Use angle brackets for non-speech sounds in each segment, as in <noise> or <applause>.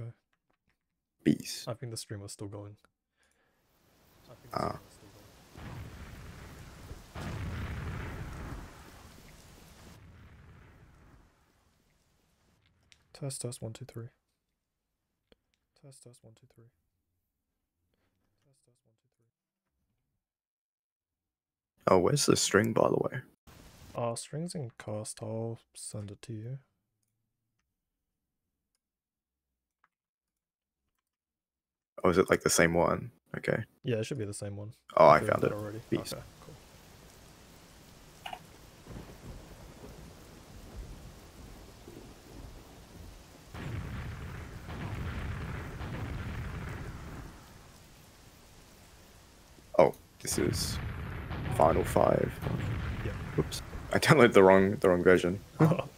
okay. Peace. I think the stream was still going. I think the Ah. stream was still going. Test test one two three. Test test one two three. Test test one two three. Oh, where's the string, by the way? Uh strings in cast, I'll send it to you. Oh, is it like the same one? Okay. Yeah, it should be the same one. Oh, I found it. already. Beast. Okay, cool. Oh, this is Final Five. Yeah. Oops. I downloaded the wrong the wrong version. <laughs>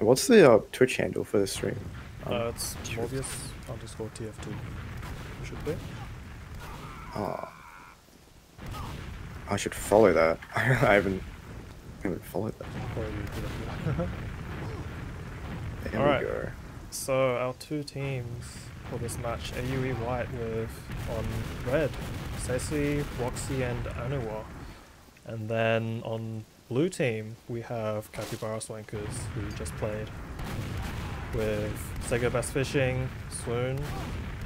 What's the uh, Twitch handle for the stream? Um, Uh, it's Morbius underscore TF2. Should be. oh. I should follow that. <laughs> I haven't, I haven't followed that. Or you could have- <laughs> There Alright. we go. So our two teams for this match, AUE White with on red, Ceci, Roxy and Anuwa. And then on blue team we have Capybara Swankers who just played with Sega Bass Fishing, Swoon,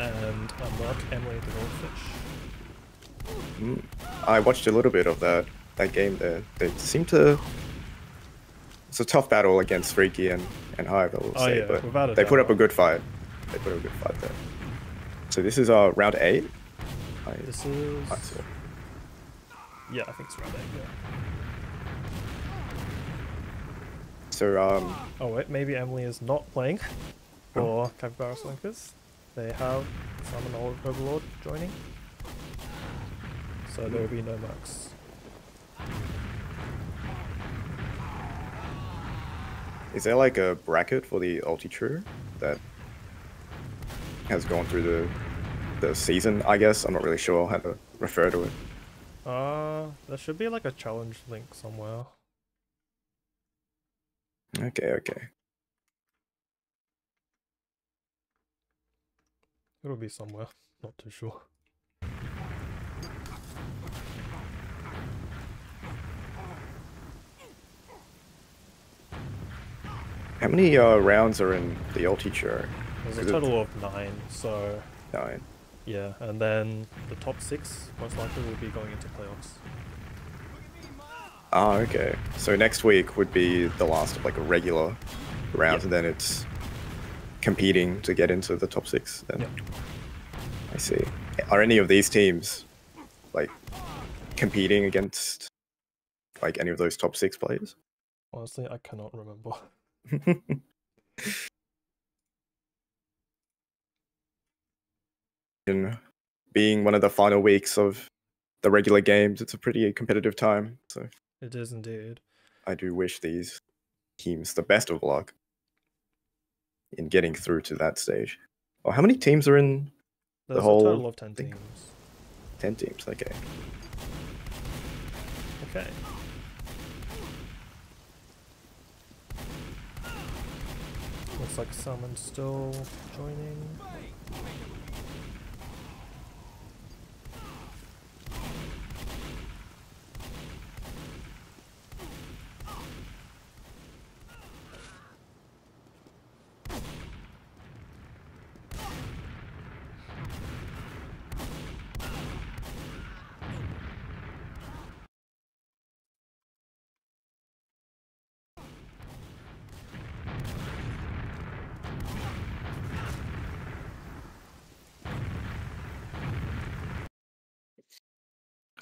and Unlock Emily the Goldfish. Mm. I watched a little bit of that that game there. They seem to. It's a tough battle against Freaky and and Hive, I will Oh, say, yeah, but they put up a good fight. They put up a good fight there. So this is uh round eight. I, This is I yeah, I think it's round eight. Yeah. So um Oh wait, maybe Emily is not playing for Capybara Swankers. They have Salmon Old Overlord joining. So there will be no mercs. is there like a bracket for the Ultitrio that has gone through the the season? I guess I'm not really sure how to refer to it. Uh, there should be like a Challonge link somewhere. Okay, okay. It'll be somewhere. Not too sure. How many uh, rounds are in the Ultitrio? There's a total of nine, so Nine. yeah, and then the top six most likely will be going into playoffs. Ah, okay. So next week would be the last of like a regular round, Yep. and then it's competing to get into the top six. Then Yep. I see. Are any of these teams like competing against like any of those top six players? Honestly, I cannot remember. <laughs> and being one of the final weeks of the regular games, it's a pretty competitive time. So It is indeed. I do wish these teams the best of luck in getting through to that stage. Oh, how many teams are in There's whole a total of ten thing. teams. 10 teams? Okay. Okay. Looks like someone's still joining.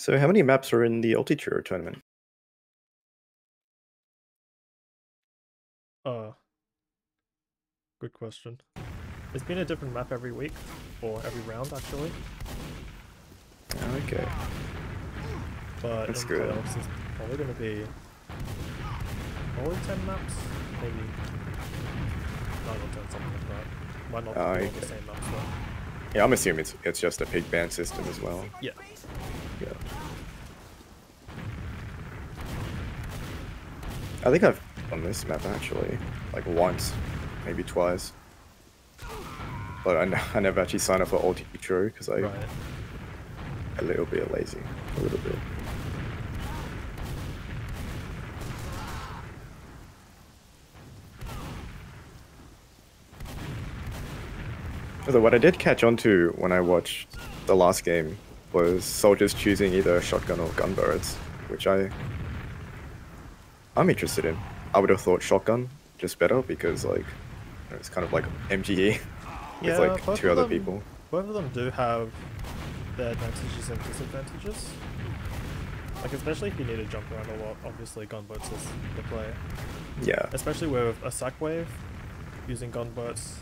So how many maps are in the Ultitrio tournament? Uh, good question. It's been a different map every week, or every round actually. Okay. But That's good. playoffs, it's probably going to be only ten maps, maybe or ten, something like that. Might not be Ah, all okay. the same maps though. Yeah, I'm assuming it's it's just a pick ban system as well. Yeah. Yeah. I think I've done this map actually, like once, maybe twice. But I, n- <laughs> I never actually signed up for Ultitrio because I Right. a little bit lazy, a little bit. Although what I did catch on to when I watched the last game was soldiers choosing either shotgun or gun turrets, which I I'm interested in. I would have thought shotgun just better because like it's kind of like MGE <laughs> with like two other them- people. Both of them do have their advantages and disadvantages. Like especially if you need to jump around a lot, obviously gunboats is the play. Yeah. Especially with a sack wave, using gunboats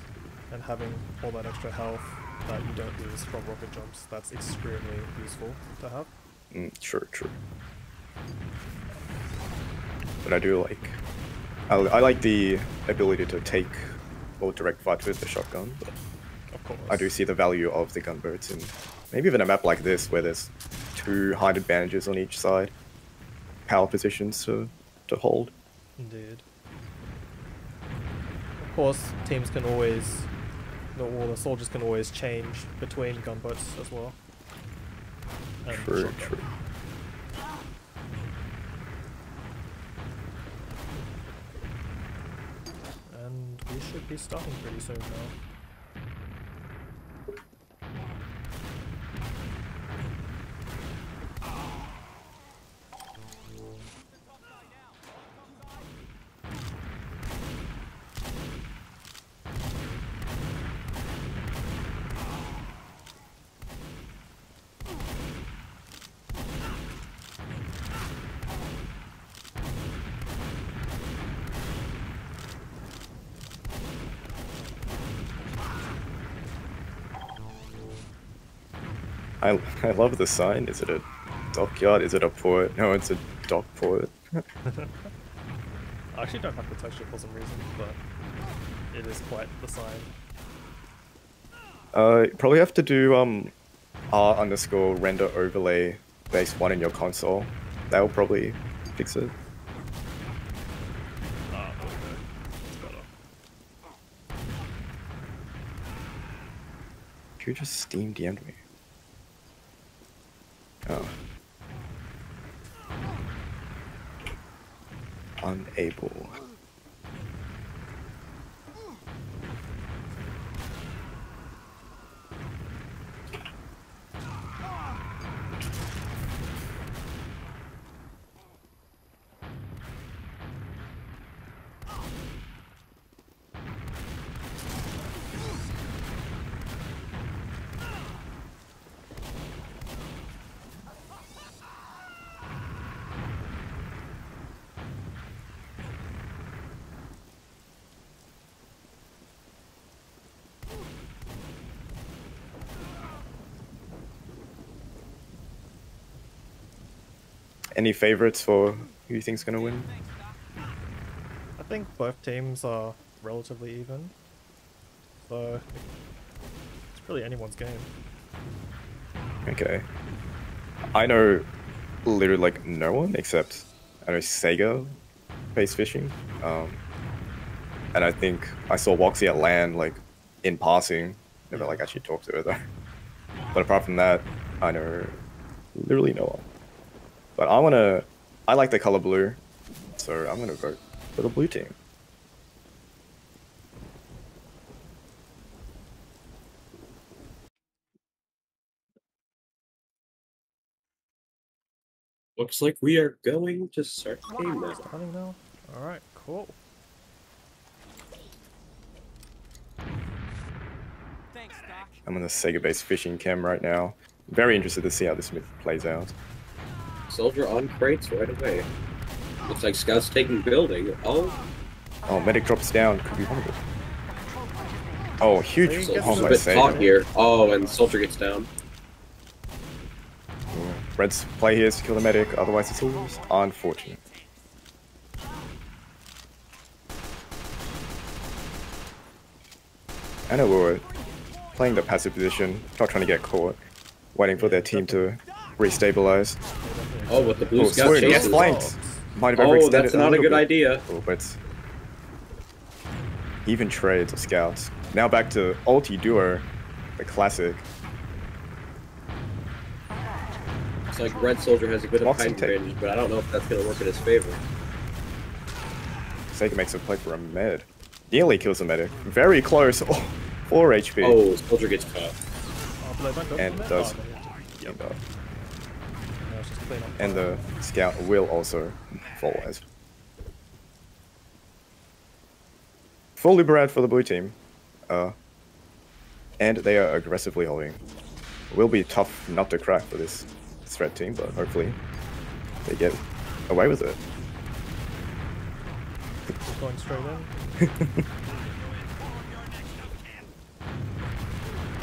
and having all that extra health that you don't lose from rocket jumps, that's extremely useful to have. Mm, true, true. But I do like, I, I like the ability to take or direct fight with the shotgun. But Of course. I do see the value of the gunboats and maybe even a map like this where there's two height advantages on each side, power positions to to hold. Indeed. Of course, teams can always, no, all the soldiers can always change between gunboats as well. And True, shotgun. true. And we should be starting pretty soon now. I love the sign. Is it a dockyard? Is it a port? No, it's a dock port. <laughs> I actually don't have the texture for some reason, but it is quite the sign. Uh, probably have to do um r underscore render overlay base one in your console. That will probably fix it. Ah, there we go. It's better. You just Steam DM'd me. Oh. Unable. Any favorites for who you think's gonna win? I think both teams are relatively even, so it's really anyone's game. Okay. I know literally like no one except I know Sega Bass Fishing. Um, and I think I saw Woxie at land like in passing. Never like actually talked to her though. <laughs> But apart from that, I know literally no one. But I wanna I like the color blue, so I'm gonna vote for the blue team. Looks like we are going to start the game now. Starting now? Alright, cool. Thanks, I'm on the Sega Bass Fishing cam right now. Very interested to see how this myth plays out. Soldier on crates right away. Looks like Scout's taking building. Oh, Oh, medic drops down. Could be horrible. Oh, huge. Soldier's Oh, a bit caught here. Oh, and Soldier gets down. Red's play here is to kill the medic, otherwise it's a lose. Unfortunate. I know we were playing the passive position, not trying to get caught, waiting for their team to restabilize. Oh, with the blue Oh, Scout chases. flanked. Oh. Might have Oh, that's not a good bit. idea. Oh, but even trades or scouts. Now back to ulti duo, the classic. It's like Red Soldier has a bit of Moxie height range, but I don't know if that's going to work in his favor. Sega makes a play for a med. Nearly kills a medic. Very close. <laughs> Oh, 4 HP. Oh, Soldier gets caught. Oh, but they won't go And does- Oh, fire. the scout will also fall as. Full Uberad for the blue team. Uh, and they are aggressively holding. Will be tough not to crack for this threat team, but hopefully they get away with it. Just going straight in. <laughs>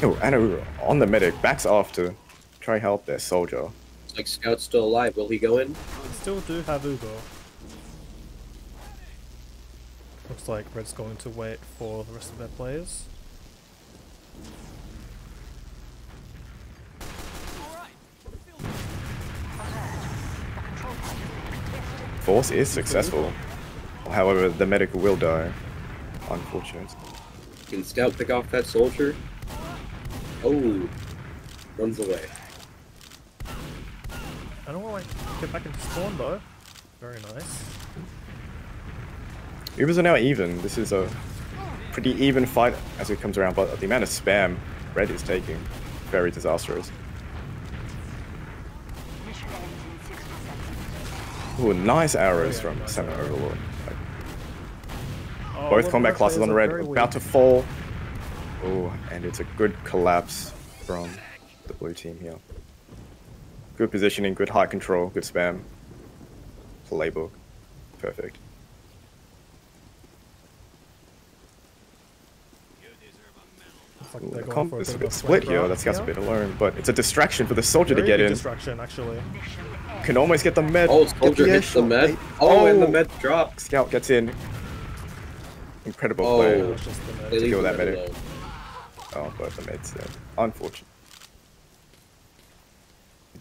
Oh, Anu on the medic backs off to try help their soldier. It's like Scout's still alive. Will he go in? We still do have Uber. Looks like Red's going to wait for the rest of their players. Force is successful. However, the medic will die. Unfortunate. Can Scout pick off that Soldier? Oh, runs away. I don't want to get back into spawn though. Very nice. Ubers are now even. This is a pretty even fight as it comes around, but the amount of spam Red is taking, very disastrous. Mission ends in 60 seconds. Ooh, nice arrows yeah, from nice arrows. Overlord. Like, Oh, both combat classes on Red, about to fall. Oh, and it's a good collapse from the blue team here. Good positioning, good height control, good spam. Playbook. Perfect. Looks like Ooh, the comp is a bit bit of a split here. flank That's got a rout bit here. alone, but it's a distraction for the soldier Very to get big in. distraction actually. Can almost get the med. Oh, get Soldier air hits the med. They- Oh, and the oh. med drops. Scout gets in. Incredible Oh. play. It just the They med. leave kill that med medic. Oh, but the med's there. Unfortunate.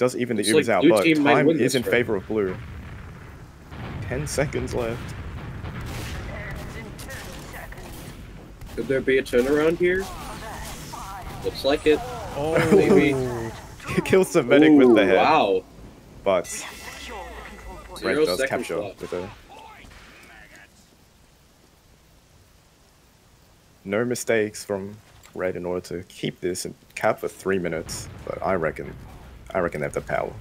Does even the Ubers like out, but time is in favor of blue. Ten seconds left. Ends in 30 seconds. Could there be a turnaround here? Looks like it. <laughs> Oh, Maybe. He kills the medic with the head, Wow. but Secure the control point. Red Zero does seconds capture left. with a no mistakes from Red in order to keep this and cap for three minutes. But I reckon, I reckon they have the power.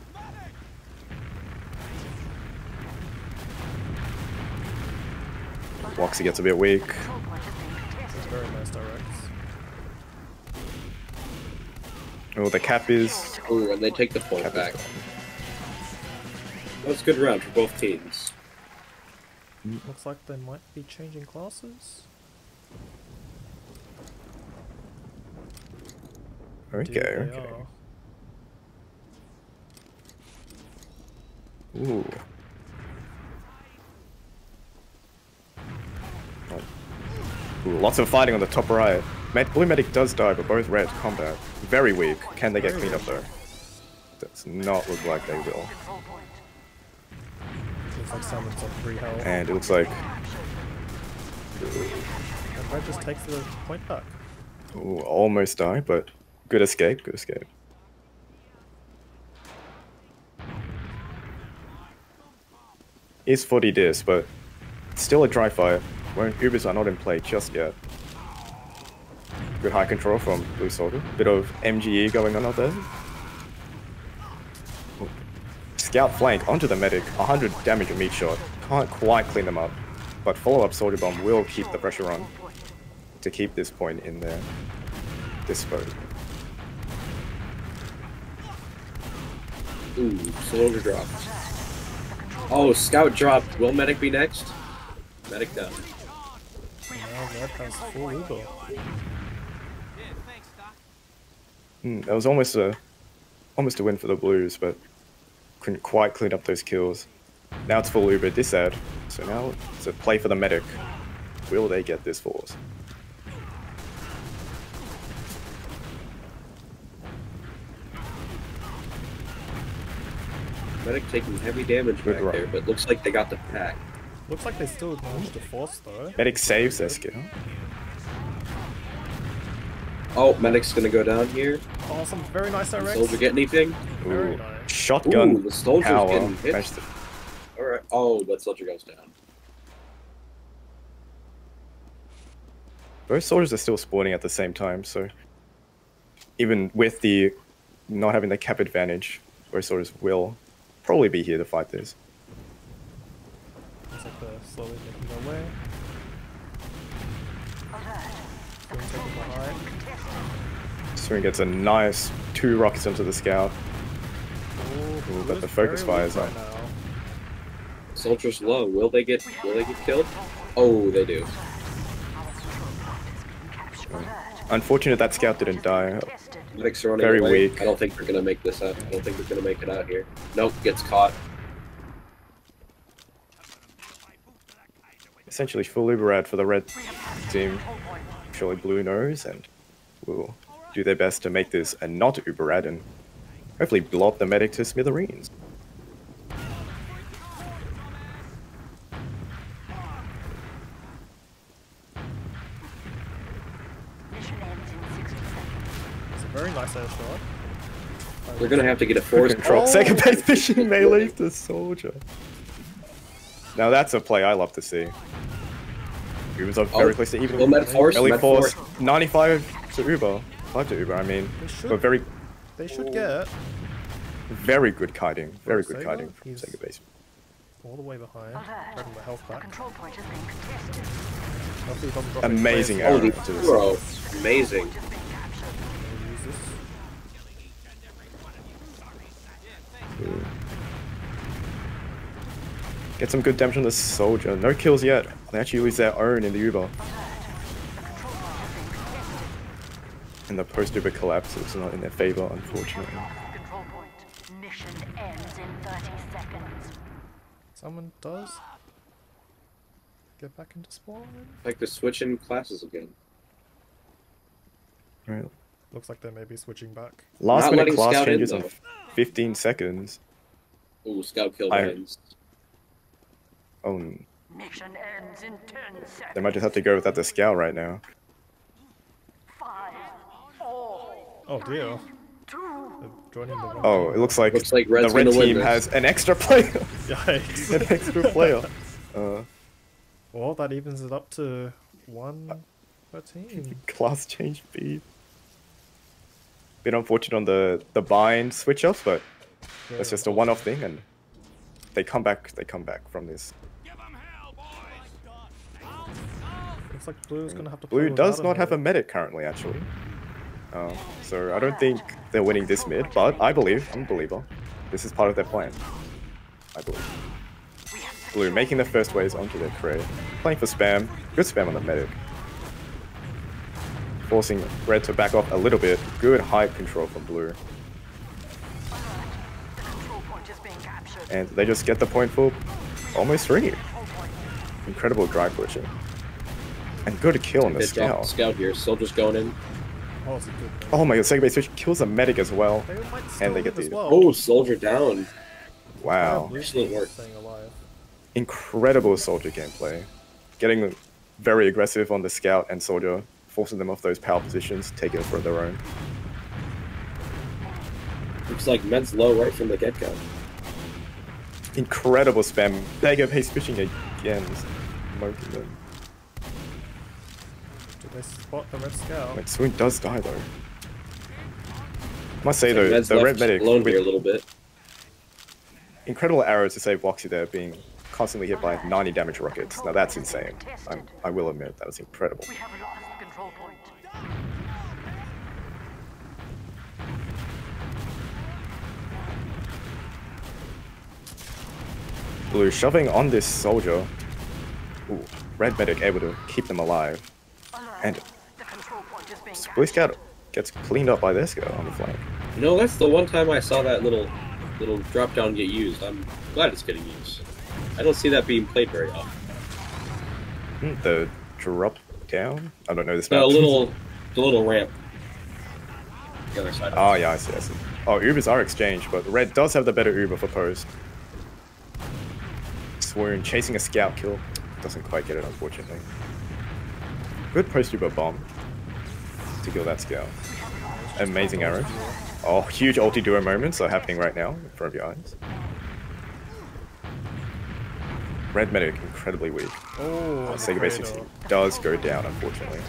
Woxy gets a bit weak. Control point is being contested. Very nice directs. Oh, the cap is. Ooh, and they take the point Cap back. is That was a good round for both teams. Hmm, looks like they might be changing classes. Okay, okay. are. Ooh. Oh. Ooh, lots of fighting on the top right. Med- Blue Medic does die, but both red combat. Very weak. Can they get cleaned up though? Does not look like they will. Looks like someone's on three health. And it looks like And Red just takes the point back. ooh, almost die, but good escape, good escape. Is 40 dis, but still a dry fire. When Ubers are not in play just yet. Good high control from Blue Soldier. Bit of MGE going on out there. Scout flank onto the medic. 100 damage a meat shot. Can't quite clean them up. But follow-up Soldier Bomb will keep the pressure on to keep this point in their disposal. Ooh, soldier dropped. Oh, scout dropped. Will medic be next? Medic down. Now Red full Uber. Hmm, that was almost a almost a win for the Blues, but couldn't quite clean up those kills. Now it's full Uber disad, so now it's a play for the medic. Will they get this force? Medic taking heavy damage Good back run. there, but looks like they got the pack. Looks like they still managed to force though. Medic saves their skill. Oh, medic's gonna go down here. Oh, some very nice direct. Soldier get anything? Very Ooh, nice. shotgun Ooh, the soldier's power. getting hit. Alright. Oh, but soldier goes down. Both soldiers are still spawning at the same time, so even with the not having the cap advantage, both soldiers will probably be here to fight this. Looks like they're slowly making their way. Alert. Going taken behind. Swing gets a nice two rockets onto the scout. Ooh, but the focus very weak fire's right up. Soldier's low. Will they get will they get killed? Oh, they do. Unfortunate that scout didn't die. Tested. Medic's running Very away. weak. I don't think they're gonna make this out. I don't think they're gonna make it out here. Nope, gets caught. Essentially full Uberad for the red team. Surely blue knows and will do their best to make this a not Uberad and hopefully blow up the medic to smithereens. Mission ends in 60 seconds. It's a very nice air shot. They're gonna have to get a force. control. Oh. Sega Bass Fishing melee to soldier. Now that's a play I love to see. He was up oh. very Oh, close to even. Will med force. Elite med force 95 to Uber. 5 to Uber, I mean. They should- But very, They should get very good kiting. Very good Sega? kiting from He's- Sega Bass. all the way behind. Uh-huh. Alert. Getting the health back. control point is being contested. Hopefully he doesn't drop any Amazing players. arrow the bro, amazing. Point is being captured. We'll use this. Get some good damage on the soldier. No kills yet. They actually lose their own in the Uber. The control point is being contested. And the post Uber collapse is not in their favor, unfortunately. Lost the control point. Mission ends in 30 seconds. Someone does get back into spawn. Like they're switching classes again. Right. Looks like they may be switching back. Last Not minute letting class Scout in, changes in though. 15 seconds. Ooh, scout kill I- ends. Oh, Mission ends in 10 seconds. they might just have to go without the scout right now. Five, four, Oh dear. two, joining the Oh, it looks like, Looks like the red gonna win team has an extra player. <laughs> <laughs> Yikes. an extra player. <laughs> Uh, well, that evens it up to one per team. class change speed. Bit unfortunate on the the bind switch ups, but that's just a one-off thing, and they come back. They come back from this. Looks like Blue's gonna have to. Blue does not have a medic. medic currently, actually. Um, so I don't think they're winning this mid, but I believe, I'm a believer. This is part of their plan. I believe. Blue making the first waves onto their crate, playing for spam. Good spam on the medic. Forcing red to back off a little bit. Good height control from blue. The control point is being captured. And they just get the point for almost three. Incredible drive pushing. And good kill on the scout. the scout here. Soldier's going in. Oh, it's a good. move. Oh my god, second base switch kills the medic as well. They might still they get live the- well. Oh, soldier down. Wow. Blue Excellent team work. Staying alive. incredible soldier gameplay. Getting very aggressive on the scout and soldier, forcing them off those power positions, taking it for their own. Looks like Med's low right from the get go. Incredible spam. Sega Bass Fishing again, smoking them. Did they spot the red scout? Wait, Swoon does die though. I Must say though, Med's the red medic alone here a with little bit. incredible arrows to save Boxy there, being constantly hit by 90 damage rockets. Now that's insane. I'm, I will admit that was incredible. We have lost the control point. Blue shoving on this soldier. Ooh, red medic able to keep them alive. And The control point Blue Scout gets cleaned up by this guy on the flank. You know, that's the one time I saw that little little drop down get used. I'm glad it's getting used. I don't see that being played very often. Hmm, The drop down? I don't know this No, a little <laughs> the little ramp. The other side. Oh yeah, I see, I see. Oh, Ubers are exchanged, but Red does have the better Uber for post. Swoon chasing a scout kill. Doesn't quite get it, unfortunately. Good post Uber bomb to kill that scout. Amazing arrow. Oh, huge ulti duo moments are happening right now in front of your eyes. Red medic incredibly weak. Oh, Uh, Sega the Base Kratos. 16 does go down, unfortunately.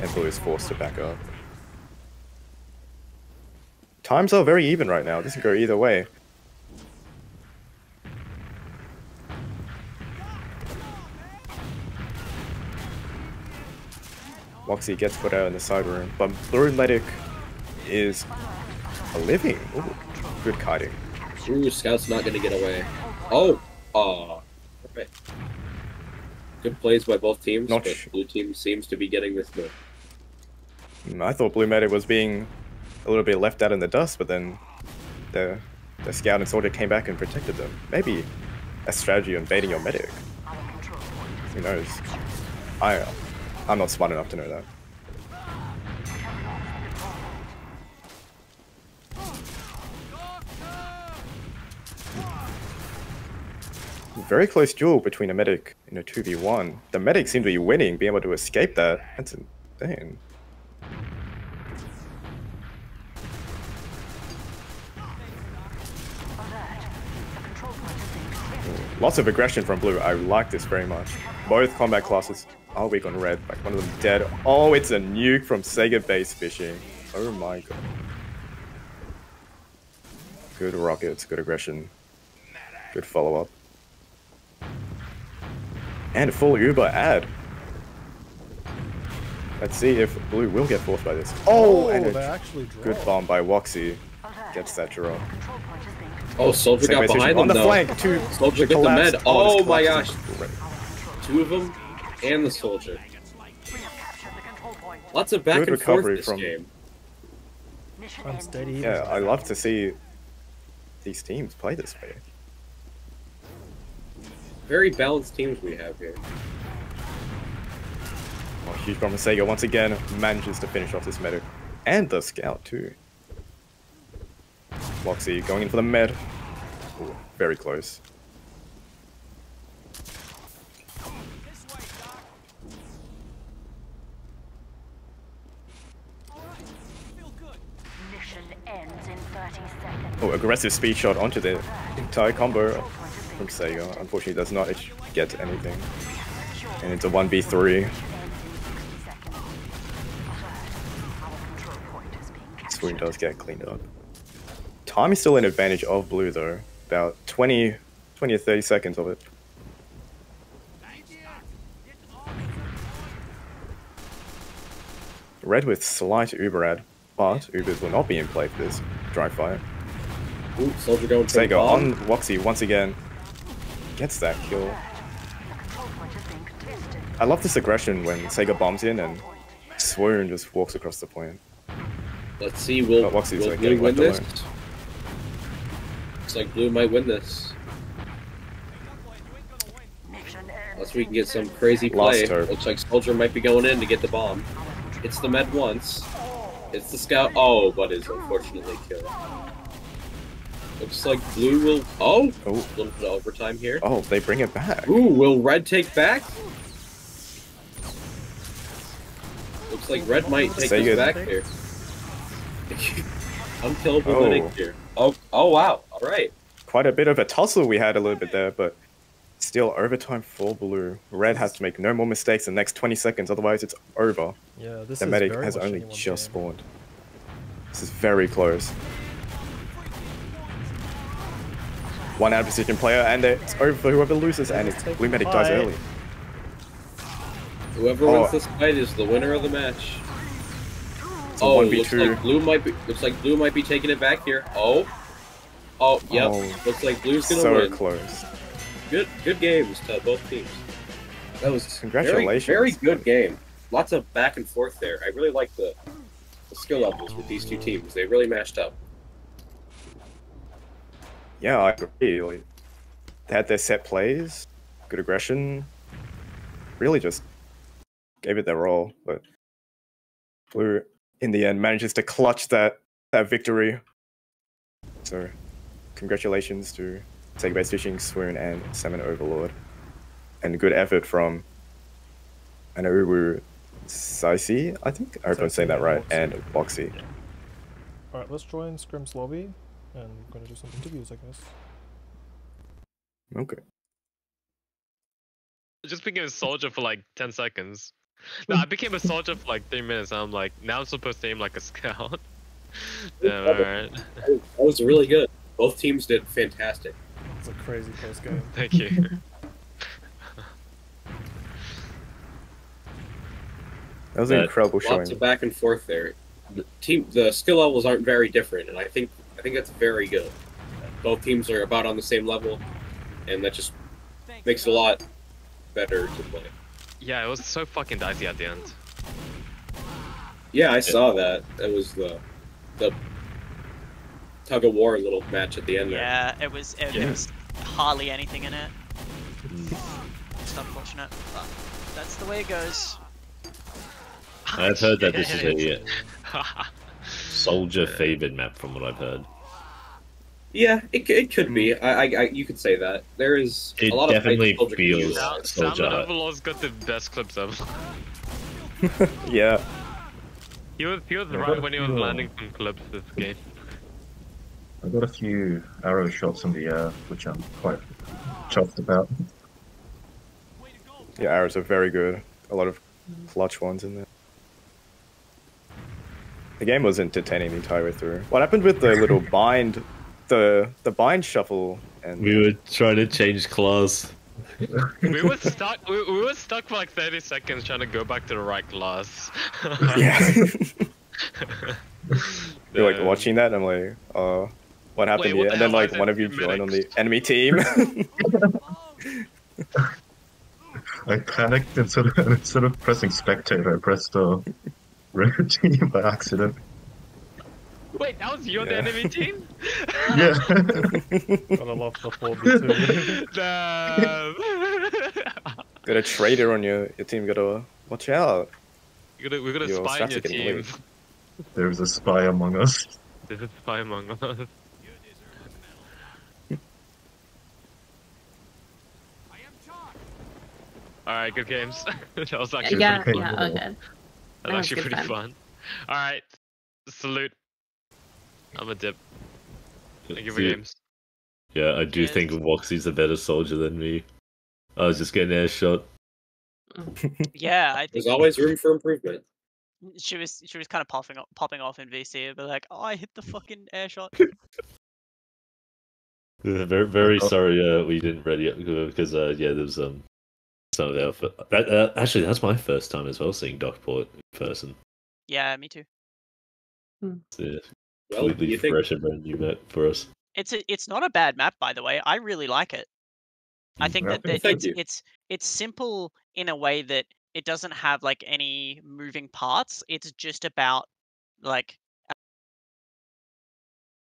And Blue is forced to back up. Times are very even right now. This can go either way. Moxie gets put out in the side room, but Blue Medic is a living. Ooh, good kiting. Ooh, Scout's not gonna get away. Oh, aw. Right. Good plays by both teams, Not but blue team seems to be getting this move. Mm, I thought Blue Medic was being a little bit left out in the dust, but then the the scout and soldier came back and protected them. Maybe a strategy of baiting your medic. Who knows? I I'm not smart enough to know that. Very close duel between a medic and a 2v1. The medic seemed to be winning, being able to escape that. That's insane. Lots of aggression from blue. I like this very much. Both combat classes are weak on red. Like one of them dead. Oh, it's a nuke from Sega Bass Fishing. Oh my god. Good rockets, good aggression. Good follow up. And a full Uber ad. Let's see if blue will get forced by this. Oh, oh and a actually good bomb by Woxie. Gets that draw. Oh, Soldier Sega got base fishing behind on them the though. flank. Two Soldier the get the med. this Oh my gosh. great. Two of them, and the Soldier. Lots of back Good and forth recovery this from- game. Unsteady. Yeah, I love to see these teams play this way. Very balanced teams we have here. Oh, huge bomb from Sega once again manages to finish off this medic. And the scout too. Moxie going in for the med. Ooh, very close. Mission ends in 30 seconds. Oh, aggressive speed shot onto the entire combo from Sega. Unfortunately does not get anything. And it's a 1v3. Ends in 60 seconds. Our control point is being captured. Swoon does get cleaned up. Time is still an advantage of blue though. About 20, 20 or 30 seconds of it. Red with slight Uber ad, but Ubers will not be in play for this dry fire. Ooh, Soldier going Sega on Woxie once again. Gets that kill. The control point is being contested. I love this aggression when Sega bombs in and Swoon just walks across the point. Let's see, will, But Woxie's, will like, Blue win left this? Looks like Blue might win this. Unless we can get some crazy play. Lost her. Looks like Soldier might be going in to get the bomb. It's the med once. It's the scout. Oh, but is unfortunately killed. Looks like Blue will. Oh, Oh, a little bit of overtime here. oh, they bring it back. Ooh, will Red take back? Looks like Red might take Say this back here. <laughs> Unkillable Oh. medic here. Oh, oh wow! All right. quite a bit of a tussle we had a little bit there, but still overtime for blue. Red has to make no more mistakes in the next 20 seconds, otherwise it's over. Yeah, this The is medic very has only just game. spawned. This is very close. One out of position player, and it's over for whoever loses, and it's blue medic dies early. Whoever Oh. wins this fight is the winner of the match. It's a oh, 1v2. looks like blue might be. Looks like blue might be taking it back here. Oh, Oh, yep. Oh, Looks like Blue's gonna so win. close. Good, good games to both teams. That was Congratulations. Very, very good game. Lots of back and forth there. I really like the, the skill levels with these two teams. They really matched up. Yeah, I agree. Like, they had their set plays, good aggression. Really just gave it their all. But Blue, in the end, manages to clutch that, that victory. So, congratulations to Sega Bass Fishing, Swoon, and Salmon Overlord. And good effort from Anarubu Saisi, I think. I hope I'm saying that right. And Boxy. Alright, let's join Scrim's lobby and we're gonna do some interviews, I guess. Okay. I just became a soldier for like 10 seconds. <laughs> No, I became a soldier for like 3 minutes. And I'm like, now I'm supposed to aim like a scout. <laughs> Damn, alright. That was, really good. Both teams did fantastic. It's a crazy post game. <laughs> Thank you. That was an That- incredible showing. Lots of back and forth there. The team, the skill levels aren't very different, and I think I think that's very good. Both teams are about on the same level, and that just makes it a lot better to play. yeah, it was so fucking dicey at the end. Yeah, I saw that. That was the the tug of war little match at the end there. Yeah, it was. It, Yeah. there was hardly anything in it. Just unfortunate, but that's the way it goes. I've heard that this is <laughs> a uh, soldier favored map from what I've heard. Yeah, it, it could be. I, I, I you could say that there is It a lot definitely of soldier feels- communities. Sal- Soldier Salmon Overlord's got the best clips ever. <laughs> Yeah. He was, he was Yeah, right when he was uh, landing some clips this game. I got a few arrow shots in the air, which I'm quite chuffed about. Yeah, arrows are very good. A lot of clutch ones in there. The game was entertaining the entire way through. What happened with the little <laughs> bind, the the bind shuffle, and We were trying to change class. we were stuck. We, we were stuck for like 30 seconds trying to go back to the right class. yeah, <laughs> <laughs> you're like watching that, and I'm like, uh, what happened Wait, what here? the And then like one of you two joined on the enemy team. I panicked instead of, instead of pressing spectator, I pressed uh, red team by accident. Wait, that was you on the Yeah. enemy team? <laughs> Yeah. <laughs> Gotta love the 4v2. Damn. <laughs> got a traitor on your your team. Gotta watch out. we got a, we got a Your spy in your stats are getting team. weak. There's a spy among us. There's a spy among us. Alright, good games. that was actually Yeah, pretty yeah, fun. okay. That that was was actually pretty fun. fun. Alright, salute. I'm a dip. Thank you for Yeah, games. Yeah, I do Cheers. think Woxie's a better soldier than me. I was just getting air shot. <laughs> Yeah, I think There's always room for improvement. she was she was kind of popping off, popping off in VC, but like, oh, I hit the fucking air shot. Uh, <laughs> Very, very Oh. sorry uh, we didn't ready up because uh, yeah, there was um some of our fir- that uh, actually that's my first time as well seeing Dockport in person. yeah, me too. It's a Well, completely you think fresh and brand new map for us. It's a, it's not a bad map, by the way. I really like it. I think Yeah, that, that it's you. it's it's simple in a way that it doesn't have like any moving parts. It's just about like